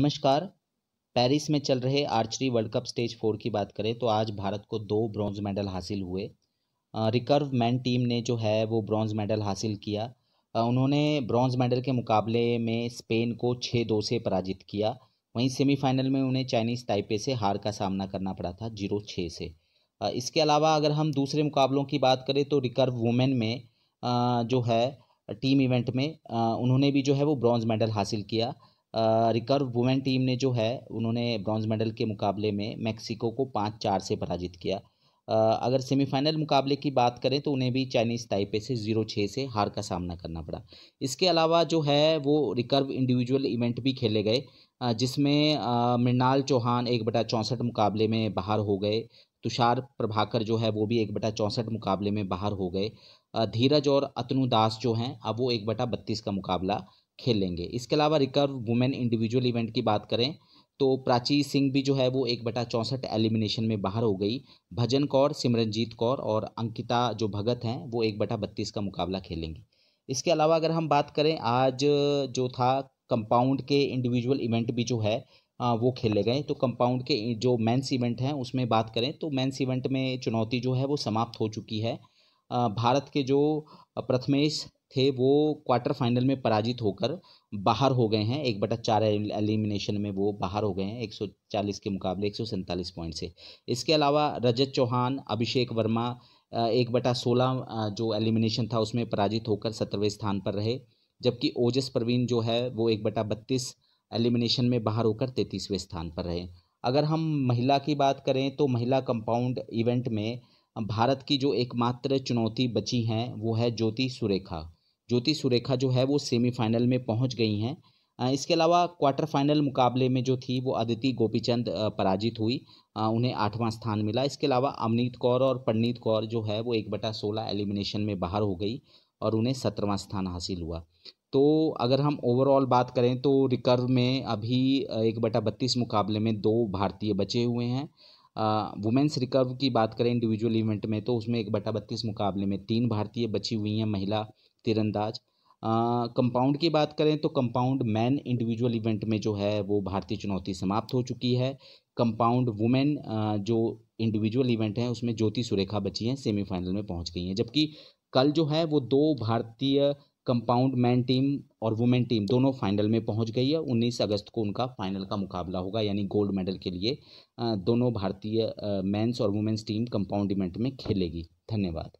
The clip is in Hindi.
नमस्कार। पेरिस में चल रहे archery world cup stage four की बात करें तो आज भारत को दो ब्रॉन्ज मेडल हासिल हुए। रिकर्व मैन टीम ने जो है वो ब्रॉन्ज मेडल हासिल किया। उन्होंने ब्रॉन्ज मेडल के मुकाबले में स्पेन को छः दो से पराजित किया। वहीं सेमीफाइनल में उन्हें चाइनीज़ ताइपे से हार का सामना करना पड़ा था, ज़ीरो छः से। इसके अलावा अगर हम दूसरे मुकाबलों की बात करें तो रिकर्व वुमेन में जो है, टीम इवेंट में उन्होंने भी जो है वो ब्रॉन्ज मेडल हासिल किया। रिकर्व वुमेन टीम ने जो है, उन्होंने ब्रॉन्ज मेडल के मुकाबले में मैक्सिको को पाँच चार से पराजित किया। अगर सेमीफाइनल मुकाबले की बात करें तो उन्हें भी चाइनीज़ ताइपे से ज़ीरो छः से हार का सामना करना पड़ा। इसके अलावा जो है, वो रिकर्व इंडिविजुअल इवेंट भी खेले गए जिसमें मृणाल चौहान एक बटा चौंसठ मुकाबले में बाहर हो गए। तुषार प्रभाकर जो है, वो भी एक बटा चौंसठ मुकाबले में बाहर हो गए। धीरज और अतनु दास जो हैं, अब वो एक बटा बत्तीस का मुकाबला। खेलेंगे। इसके अलावा रिकर्व वुमेन इंडिविजुअल इवेंट की बात करें तो प्राची सिंह भी जो है वो एक बटा चौंसठ एलिमिनेशन में बाहर हो गई। भजन कौर, सिमरनजीत कौर और अंकिता जो भगत हैं, वो एक बटा बत्तीस का मुकाबला खेलेंगी। इसके अलावा अगर हम बात करें, आज जो था कंपाउंड के इंडिविजुअल इवेंट भी जो है वो खेले गए। तो कंपाउंड के जो मेंस इवेंट हैं, उसमें बात करें तो मेंस इवेंट में चुनौती जो है वो समाप्त हो चुकी है। भारत के जो प्रथमेश थे, वो क्वार्टर फाइनल में पराजित होकर बाहर हो गए हैं। एक बटा चार एलिमिनेशन में वो बाहर हो गए हैं 140 के मुकाबले, एक सौ सैंतालीस पॉइंट से। इसके अलावा रजत चौहान, अभिषेक वर्मा एक बटा सोलह जो एलिमिनेशन था, उसमें पराजित होकर सत्रहवें स्थान पर रहे। जबकि ओजस प्रवीण जो है, वो एक बटा बत्तीस एलिमिनेशन में बाहर होकर तैंतीसवें स्थान पर रहे। अगर हम महिला की बात करें तो महिला कंपाउंड इवेंट में भारत की जो एकमात्र चुनौती बची हैं, वो है ज्योति सुरेखा। ज्योति सुरेखा जो है वो सेमीफाइनल में पहुँच गई हैं। इसके अलावा क्वार्टर फाइनल मुकाबले में जो थी वो अदिति गोपीचंद पराजित हुई। उन्हें आठवां स्थान मिला। इसके अलावा अमनीत कौर और पंडित कौर जो है वो एक बटा सोलह एलिमिनेशन में बाहर हो गई और उन्हें सत्रहवां स्थान हासिल हुआ। तो अगर हम ओवरऑल बात करें तो रिकर्व में अभी एक बटा बत्तीस मुकाबले में दो भारतीय बचे हुए हैं। वुमेंस रिकर्व की बात करें इंडिविजुअल इवेंट में तो उसमें एक बटा बत्तीस मुकाबले में तीन भारतीय बची हुई हैं, महिला तीरंदाज। कंपाउंड की बात करें तो कंपाउंड मैन इंडिविजुअल इवेंट में जो है, वो भारतीय चुनौती समाप्त हो चुकी है। कंपाउंड वुमेन जो इंडिविजुअल इवेंट है, उसमें ज्योति सुरेखा बची हैं सेमीफाइनल में पहुँच गई हैं। जबकि कल जो है, वो दो भारतीय कंपाउंड मैन टीम और वुमेन टीम दोनों फाइनल में पहुँच गई है। 19 अगस्त को उनका फाइनल का मुकाबला होगा, यानी गोल्ड मेडल के लिए दोनों भारतीय मेंस और वुमेन्स टीम कंपाउंड इवेंट में खेलेगी। धन्यवाद।